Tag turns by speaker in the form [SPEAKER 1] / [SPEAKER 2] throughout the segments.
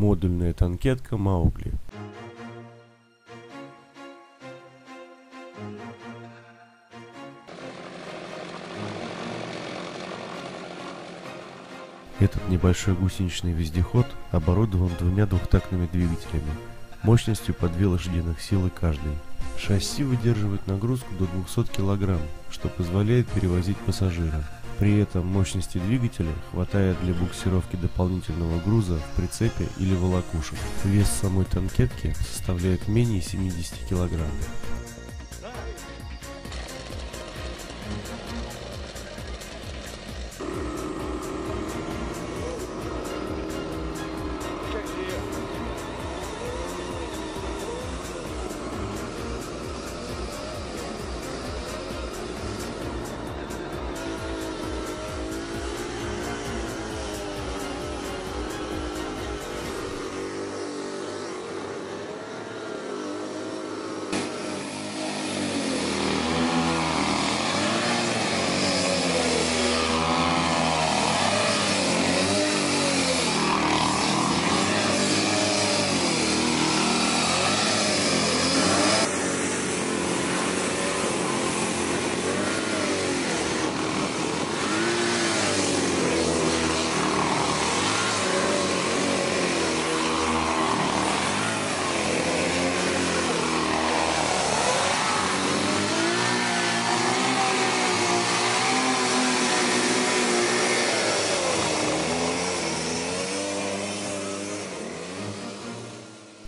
[SPEAKER 1] Модульная танкетка Маугли. Этот небольшой гусеничный вездеход оборудован двумя двухтактными двигателями мощностью по 2 лошадиных силы каждый. Шасси выдерживает нагрузку до 200 кг, что позволяет перевозить пассажира. При этом мощности двигателя хватает для буксировки дополнительного груза в прицепе или волокушек. Вес самой танкетки составляет менее 70 кг.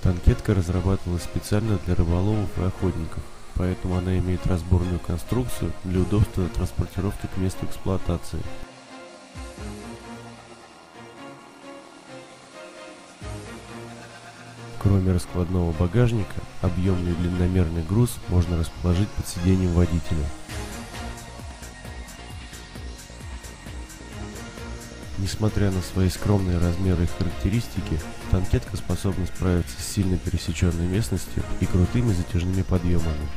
[SPEAKER 1] Танкетка разрабатывалась специально для рыболовов и охотников, поэтому она имеет разборную конструкцию для удобства транспортировки к месту эксплуатации. Кроме раскладного багажника, объемный длинномерный груз можно расположить под сиденьем водителя. Несмотря на свои скромные размеры и характеристики, танкетка способна справиться с сильно пересеченной местностью и крутыми затяжными подъемами.